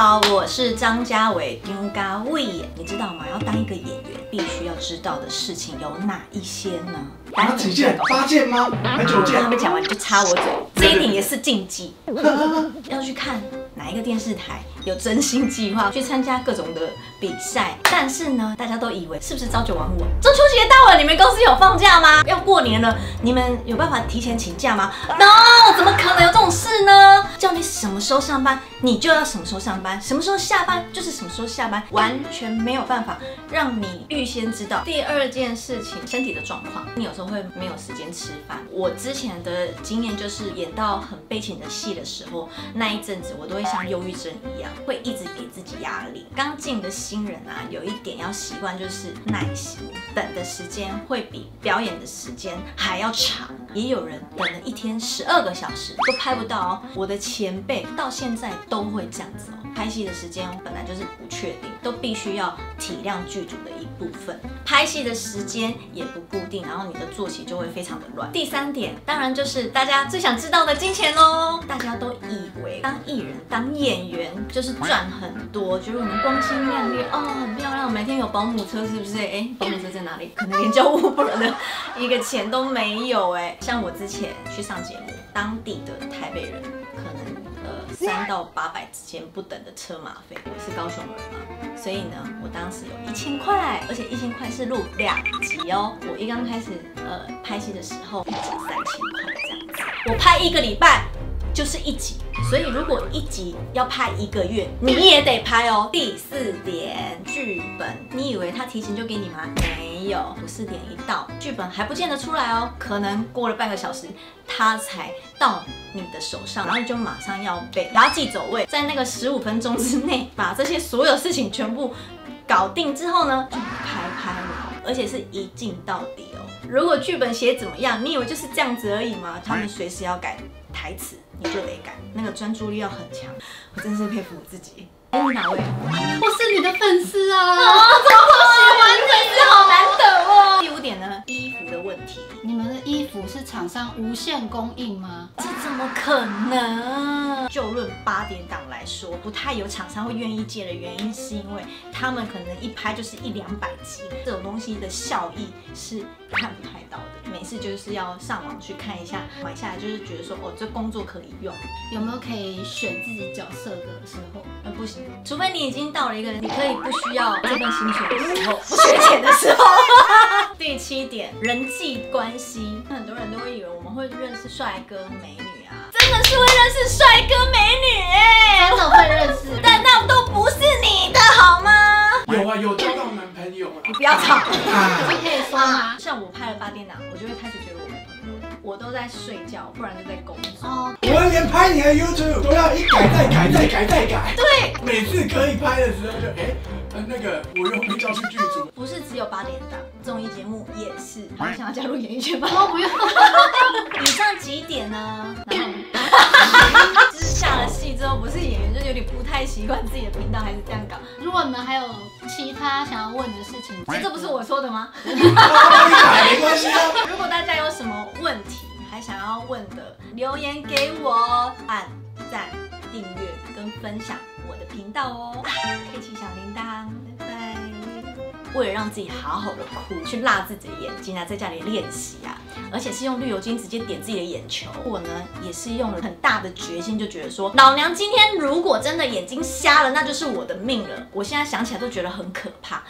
好，我是张家伟丢嘎卫演。你知道吗？要当一个演员，必须要知道的事情有哪一些呢？哪几件？八件吗？还九件？还没讲完你就插我嘴，这一点也是禁忌。要去看哪一个电视台有真心计划去参加各种的比赛，但是呢，大家都以为是不是朝九晚五？中秋节到了，你们公司有放假吗？要过年了，你们有办法提前请假吗？No，怎么可能有这种事呢？什么时候上班，你就要什么时候上班，什么时候下班就是什么时候下班，完全没有办法让你预先知道。第二件事情，身体的状况，你有时候会没有时间吃饭。我之前的经验就是演到很悲情的戏的时候，那一阵子我都会像忧郁症一样，会一直给自己压力。刚进的新人啊，有一点要习惯就是耐心，等的时间会比表演的时间还要长。也有人等了一天十二个小时都拍不到哦。我的前辈到现在都会这样子哦。拍戏的时间本来就是不确定，都必须要体谅剧组的一部分。拍戏的时间也不固定，然后你的作息就会非常的乱。第三点，当然就是大家最想知道的金钱喽。大家都以为当艺人、当演员就是赚很多，觉得我们光鲜亮丽哦，很漂亮，每天有保姆车是不是？哎，保姆车在哪里？可能连交物不的一个钱都没有哎。像我之前去上节目，当地的台北人三到八百之间不等的车马费。我是高雄人嘛，所以呢，我当时有一千块，而且一千块是录两集哦。我一刚开始呃拍戏的时候，一集三千块这样子，我拍一个礼拜就是一集。所以如果一集要拍一个月，你也得拍哦。第四点，剧本，你以为他提前就给你吗？没有，我四点一到，剧本还不见得出来哦，可能过了半个小时，他才到你的手上，然后你就马上要背，然后记走位，在那个十五分钟之内把这些所有事情全部搞定之后呢，就拍拍了，而且是一镜到底哦。如果剧本写怎么样，你以为就是这样子而已吗？他们随时要改台词。你就得改，那个专注力要很强，我真是佩服我自己。哎，你哪位？我是你的粉丝啊！衣服是厂商无限供应吗？这怎么可能？就论八点档来说，不太有厂商会愿意借的原因，是因为他们可能一拍就是一两百集，这种东西的效益是看不太到的。每次就是要上网去看一下，买下来就是觉得说，哦，这工作可以用。有没有可以选自己角色的时候？呃，不行，除非你已经到了一个你可以不需要这份薪水的时候，不缺钱的时候。第七点，人际关系，很多人都会以为我们会认识帅哥美女啊，真的是会认识帅哥美女哎，真的会认识，但那都不是你的好吗？有啊，有交到男朋友你不要吵，这可以说吗？像我拍了八点档，我就会开始觉得我没朋友，我都在睡觉，不然就在工作。哦，我连拍你的 YouTube 都要一改再改再改再改。对，每次可以拍的时候就哎，那个我又没叫去剧组。不是只有八点档，综艺节目也是。你想要加入演艺圈吗？哦，不用。以上几点呢？习惯自己的频道，还是这样搞。如果你们还有其他想要问的事情，这不是我说的吗？没关系啊。如果大家有什么问题，还想要问的，留言给我，按赞、订阅跟分享我的频道哦，开启小铃铛。为了让自己好好的哭，去辣自己的眼睛啊，在家里练习啊，而且是用绿油精直接点自己的眼球。我呢，也是用了很大的决心，就觉得说，老娘今天如果真的眼睛瞎了，那就是我的命了。我现在想起来都觉得很可怕。